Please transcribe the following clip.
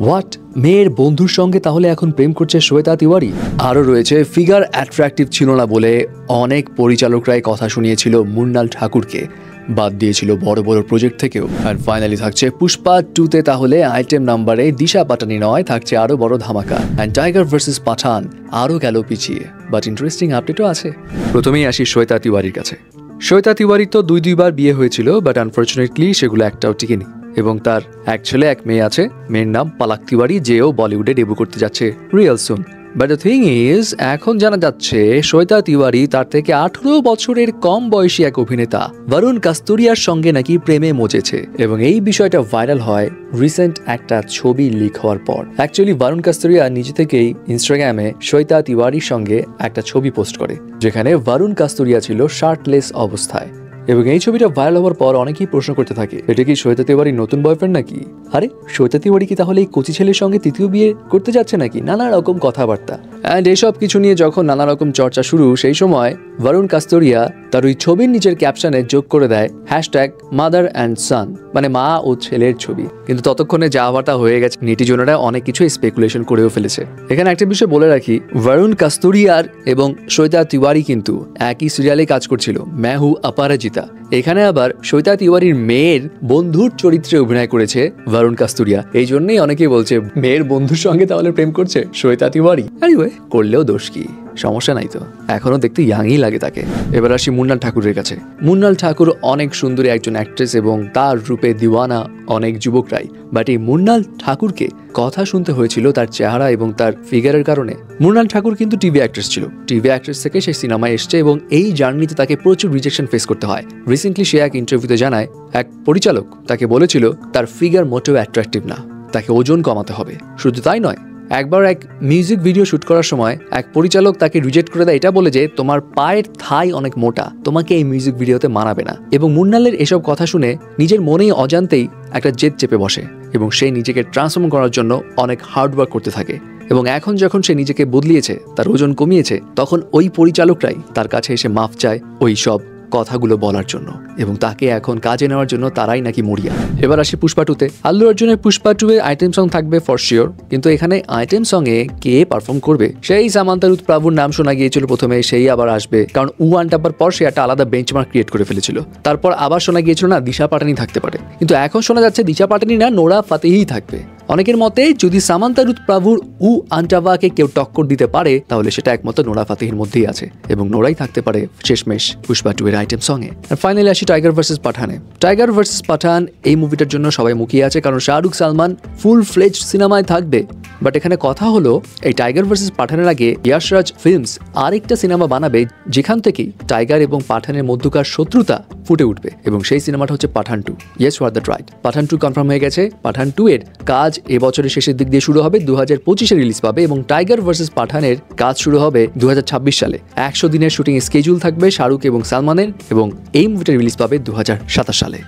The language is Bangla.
হোয়াট মেয়ের বন্ধুর সঙ্গে তাহলে এখন প্রেম করছে শ্বেতা তিওয়ারি? আরও রয়েছে ফিগার অ্যাট্রাকটিভ ছিল না বলে অনেক পরিচালকরাই কথা শুনিয়েছিল মুন্নাল ঠাকুরকে। বাদ দিয়েছিল বড় বড় প্রজেক্ট থেকেও। আর ফাইনালি থাকছে, পুষ্পা টুতে তাহলে আইটেম নাম্বারে দিশা পাটানি নয়, থাকছে আরও বড় ধামাকা। অ্যান্ড টাইগার ভার্সেস পাঠান, আরও গেল পিছিয়ে। বাট ইন্টারেস্টিং আপডেটও আছে। প্রথমেই আসি শ্বেতা তিওয়ারির কাছে। শ্বেতা তিওয়ারির তো দুই দুইবার বিয়ে হয়েছিল বাট আনফর্চুনেটলি সেগুলো একটাও টিকেনি। এবং তার এক ছেলে, এক মেয়ে আছে। মেয়ের নাম পালাক তিওয়ারি যেও বলিউডে ডেবু করতে যাচ্ছে real soon but the thing is এখন জানা যাচ্ছে, শ্বেতা তিওয়ারি তার থেকে আঠারো বছরের কম বয়সী এক অভিনেতা। বরুণ কাস্তুরিয়ার সঙ্গে নাকি প্রেমে মজেছে। এবং এই বিষয়টা ভাইরাল হয় রিসেন্ট একটা ছবি লিক হওয়ার পর। অ্যাকচুয়ালি বরুণ কাস্তুরিয়া নিজে থেকেই ইনস্টাগ্রামে শ্বেতা তিওয়ারির সঙ্গে একটা ছবি পোস্ট করে, যেখানে বরুণ কাস্তুরিয়া ছিল শার্টলেস অবস্থায়। এবং এই ছবিটা ভাইরাল হওয়ার পর অনেকেই প্রশ্ন করতে থাকে, এটা কি শ্বেতা তিওয়ারির নতুন বয়ফ্রেন্ড নাকি? আরে, শ্বেতা তিওয়ারি কি তাহলে এই কচি ছেলের সঙ্গে তৃতীয় বিয়ে করতে যাচ্ছে নাকি? নানা রকম কথাবার্তা। অ্যান্ড এসব কিছু নিয়ে যখন নানা রকম চর্চা শুরু, সেই সময় বরুণ কাস্তরিয়া তার ওই ছবির নিচের ক্যাপশনে যোগ করে দেয় হ্যাশট্যাগ মাদার অ্যান্ড সান মানে মা ও ছেলের ছবি। কিন্তু ততক্ষণে যা হওয়াটা হয়ে গেছে, নেটিজনেরা অনেক কিছু স্পেকুলেশন করেও ফেলেছে। এখানে একটা বিষয় বলে রাখি বরুণ কাস্তুরিয়ার এবং শ্বেতা তিওয়ারি কিন্তু একই সিরিয়ালে কাজ করছিল ম্যাহু অপারাজিতা এখানে আবার শ্বেতা তিওয়ারির মেয়ের বন্ধুর চরিত্রে অভিনয় করেছে বরুণ কাস্তুরিয়া। এই জন্যই অনেকেই বলছে, মেয়ের বন্ধুর সঙ্গে তাহলে প্রেম করছে শ্বেতা তিওয়ারি? আরে করলেও দোষ কি? সমস্যা নাই তো। এখনও দেখতে ইয়াংই লাগে তাকে। এবার আসি মুন্নাল ঠাকুরের কাছে। মুন্নাল ঠাকুর অনেক সুন্দরী একজন অ্যাক্ট্রেস এবং তার রূপে দিওয়ানা অনেক যুবকরাই। বাট এই মুন্নাল ঠাকুরকে কথা শুনতে হয়েছিল তার চেহারা এবং তার ফিগারের কারণে। মুন্নাল ঠাকুর কিন্তু টিভি অ্যাক্ট্রেস ছিল। টিভি অ্যাক্ট্রেস থেকে সে সিনেমায় এসছে এবং এই জার্নিতে তাকে প্রচুর রিজেকশন ফেস করতে হয়। রিসেন্টলি সে এক ইন্টারভিউতে জানায়, এক পরিচালক তাকে বলেছিল, তার ফিগার মোটেও অ্যাট্রাকটিভ না। তাকে ওজন কমাতে হবে। শুধু তাই নয় একবার এক মিউজিক ভিডিও শুট করার সময় এক পরিচালক তাকে রিজেক্ট করে দেয়। এটা বলে যে, তোমার পায়ের থাই অনেক মোটা, তোমাকে এই মিউজিক ভিডিওতে মানাবে না। এবং মুন্নালের এসব কথা শুনে নিজের মনেই অজান্তেই একটা জেদ চেপে বসে এবং সে নিজেকে ট্রান্সফর্ম করার জন্য অনেক হার্ডওয়ার্ক করতে থাকে। এবং এখন যখন সে নিজেকে বদলিয়েছে, তার ওজন কমিয়েছে, তখন ওই পরিচালকরাই তার কাছে এসে মাফ চায় ওই সব কথাগুলো বলার জন্য এবং তাকে এখন কাজে নেওয়ার জন্য তারাই নাকি মরিয়া। এবার আসি পুষ্পা টুতে আল্লু অর্জুনের পুষ্পা টু এ আইটেম সং থাকবে ফর শিওর কিন্তু এখানে আইটেম সঙ্গে কে পারফর্ম করবে? সেই সামান্তা রুত প্রাভুর নাম শোনা গিয়েছিল প্রথমে, সেই আবার আসবে। কারণ ওয়ান টাপার পর সে একটা আলাদা বেঞ্চমার্ক ক্রিয়েট করে ফেলেছিল। তারপর আবার শোনা গিয়েছিল না, দিশা পাটানি থাকতে পারে। কিন্তু এখন শোনা যাচ্ছে দিশা পাটানি না, নোরা ফাতেহি থাকবে। অনেকের মতে যদি সামান্তা রুত প্রাভুর উ আন্টাভাকে কেউ টক্কর দিতে পারে, তাহলে সেটা একমাত্র নোরা ফাতেহির মধ্যেই আছে এবং নোরাই থাকতে পারে শেষমেশ পুষ্পা টু এর আইটেম সঙ্গে। আর ফাইনালি আসি টাইগার ভার্সেস পাঠানে। টাইগার ভার্সেস পাঠান এই মুভিটার জন্য সবাই মুখিয়ে আছে, কারণ শাহরুখ সালমান ফুল ফ্লেজ সিনেমায় থাকবে। বাট এখানে কথা হলো, এই টাইগার ভার্সেস পাঠানের আগে ইয়াশরাজ ফিল্মস আরেকটা সিনেমা বানাবে যেখান থেকেই টাইগার এবং পাঠানের মধ্যকার শত্রুতা ফুটে উঠবে। এবং সেই সিনেমাটা হচ্ছে Pathaan two yes War the right Pathaan two confirm হয়ে গেছে। পাঠান টু এর কাজ এবছরের শেষের দিক দিয়ে শুরু হবে দু হাজার পঁচিশে রিলিজ পাবে এবং টাইগার ভার্সেস পাঠানের কাজ শুরু হবে দু হাজার ছাব্বিশ সালে। একশো দিনের শুটিং স্কেজুল থাকবে শাহরুখ এবং সালমানের এবং এই মুভিটা রিলিজ পাবে দু হাজার সাতাশ সালে।